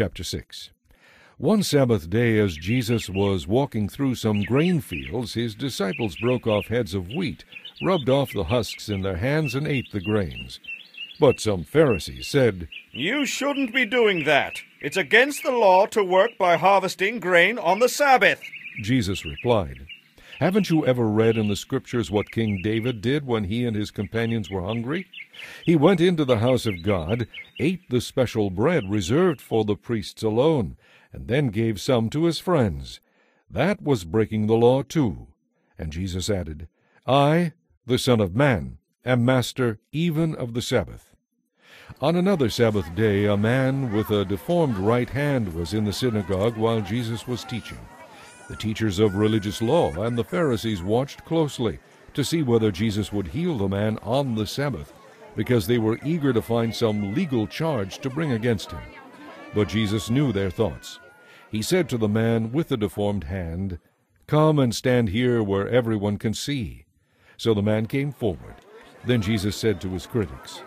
Chapter 6 One Sabbath day, as Jesus was walking through some grain fields, his disciples broke off heads of wheat, rubbed off the husks in their hands, and ate the grains. But some Pharisees said, You shouldn't be doing that. It's against the law to work by harvesting grain on the Sabbath. Jesus replied, Haven't you ever read in the Scriptures what King David did when he and his companions were hungry? He went into the house of God, ate the special bread reserved for the priests alone, and then gave some to his friends. That was breaking the law too. And Jesus added, I, the Son of Man, am master even of the Sabbath. On another Sabbath day, a man with a deformed right hand was in the synagogue while Jesus was teaching. The teachers of religious law and the Pharisees watched closely to see whether Jesus would heal the man on the Sabbath, because they were eager to find some legal charge to bring against him. But Jesus knew their thoughts. He said to the man with the deformed hand, Come and stand here where everyone can see. So the man came forward. Then Jesus said to his critics,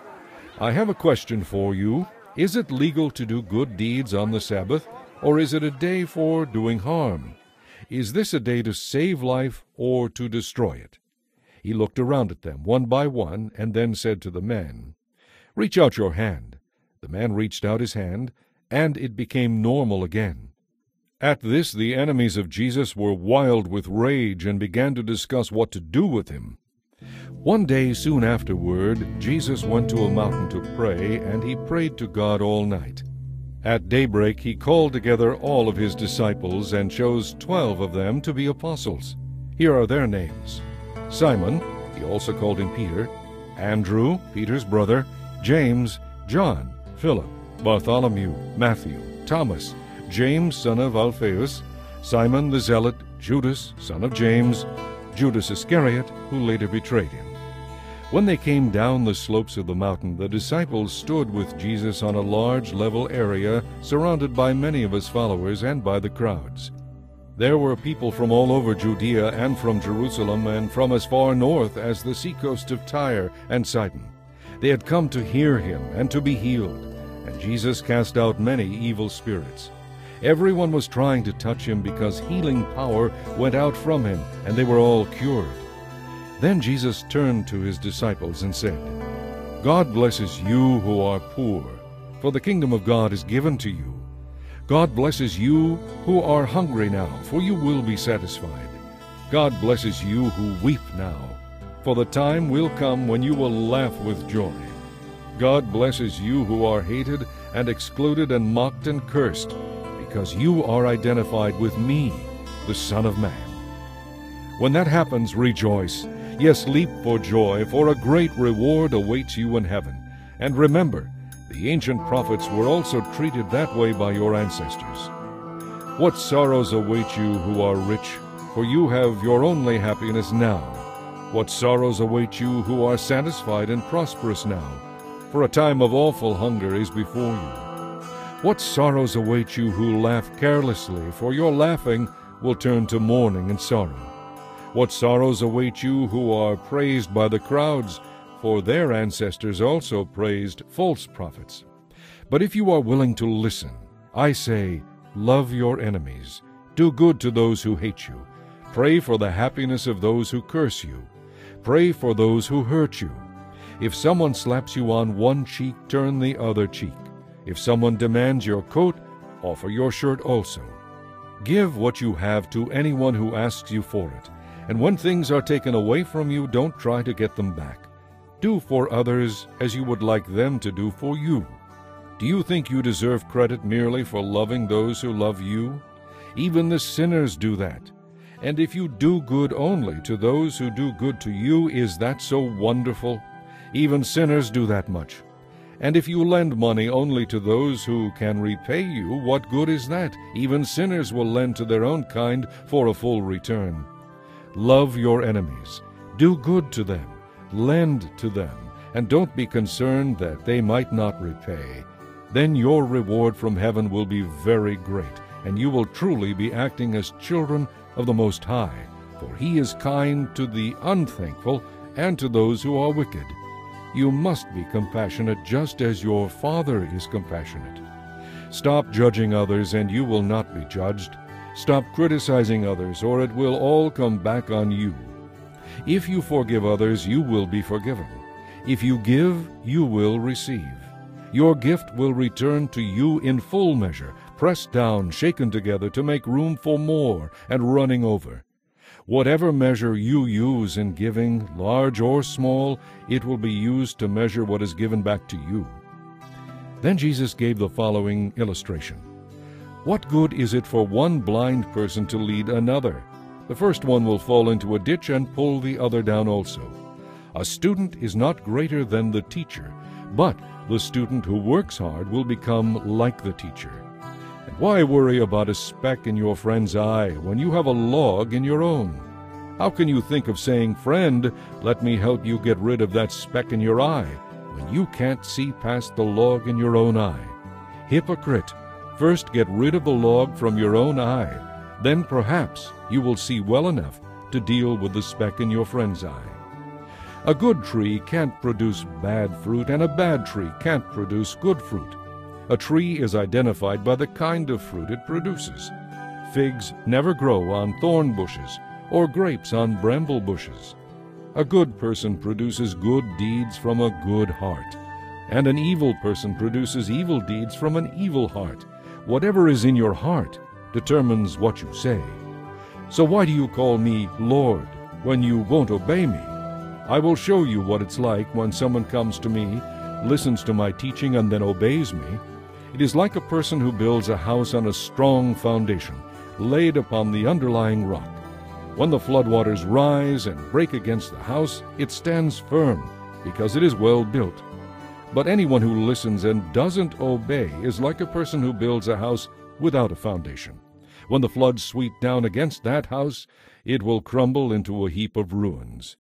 I have a question for you. Is it legal to do good deeds on the Sabbath, or is it a day for doing harm? Is this a day to save life or to destroy it? He looked around at them, one by one, and then said to the man, Reach out your hand. The man reached out his hand, and it became normal again. At this the enemies of Jesus were wild with rage and began to discuss what to do with him. One day soon afterward, Jesus went to a mountain to pray, and he prayed to God all night. At daybreak he called together all of his disciples and chose twelve of them to be apostles. Here are their names Simon, he also called him Peter, Andrew, Peter's brother, James, John, Philip, Bartholomew, Matthew, Thomas, James son of Alphaeus, Simon the Zealot, Judas son of James, Judas Iscariot, who later betrayed him. When they came down the slopes of the mountain, the disciples stood with Jesus on a large level area surrounded by many of his followers and by the crowds. There were people from all over Judea and from Jerusalem and from as far north as the seacoast of Tyre and Sidon. They had come to hear him and to be healed, and Jesus cast out many evil spirits. Everyone was trying to touch him because healing power went out from him, and they were all cured. Then Jesus turned to his disciples and said, God blesses you who are poor, for the kingdom of God is given to you. God blesses you who are hungry now, for you will be satisfied. God blesses you who weep now, for the time will come when you will laugh with joy. God blesses you who are hated and excluded and mocked and cursed, because you are identified with me, the Son of Man. When that happens, rejoice. Yes, leap for joy, for a great reward awaits you in heaven. And remember, the ancient prophets were also treated that way by your ancestors. What sorrows await you who are rich, for you have your only happiness now. What sorrows await you who are satisfied and prosperous now, for a time of awful hunger is before you. What sorrows await you who laugh carelessly, for your laughing will turn to mourning and sorrow. What sorrows await you who are praised by the crowds, for their ancestors also praised false prophets. But if you are willing to listen, I say, love your enemies, do good to those who hate you, pray for the happiness of those who curse you, pray for those who hurt you. If someone slaps you on one cheek, turn the other cheek. If someone demands your coat, offer your shirt also. Give what you have to anyone who asks you for it. And when things are taken away from you, don't try to get them back. Do for others as you would like them to do for you. Do you think you deserve credit merely for loving those who love you? Even the sinners do that. And if you do good only to those who do good to you, is that so wonderful? Even sinners do that much. And if you lend money only to those who can repay you, what good is that? Even sinners will lend to their own kind for a full return. Love your enemies. Do good to them. Lend to them. And don't be concerned that they might not repay. Then your reward from heaven will be very great, and you will truly be acting as children of the Most High. For he is kind to the unthankful and to those who are wicked. You must be compassionate just as your Father is compassionate. Stop judging others, and you will not be judged. Stop criticizing others, or it will all come back on you. If you forgive others, you will be forgiven. If you give, you will receive. Your gift will return to you in full measure, pressed down, shaken together to make room for more, and running over. Whatever measure you use in giving, large or small, it will be used to measure what is given back to you. Then Jesus gave the following illustration. What good is it for one blind person to lead another? The first one will fall into a ditch and pull the other down also. A student is not greater than the teacher, but the student who works hard will become like the teacher. And why worry about a speck in your friend's eye when you have a log in your own? How can you think of saying, Friend, let me help you get rid of that speck in your eye, when you can't see past the log in your own eye. Hypocrite, first get rid of the log from your own eye, then perhaps you will see well enough to deal with the speck in your friend's eye. A good tree can't produce bad fruit, and a bad tree can't produce good fruit. A tree is identified by the kind of fruit it produces. Figs never grow on thorn bushes, or grapes on bramble bushes. A good person produces good deeds from a good heart, and an evil person produces evil deeds from an evil heart. Whatever is in your heart determines what you say. So why do you call me Lord when you won't obey me? I will show you what it's like when someone comes to me, listens to my teaching, and then obeys me. It is like a person who builds a house on a strong foundation, laid upon the underlying rock. When the floodwaters rise and break against the house, it stands firm, because it is well built. But anyone who listens and doesn't obey is like a person who builds a house without a foundation. When the floods sweep down against that house, it will crumble into a heap of ruins.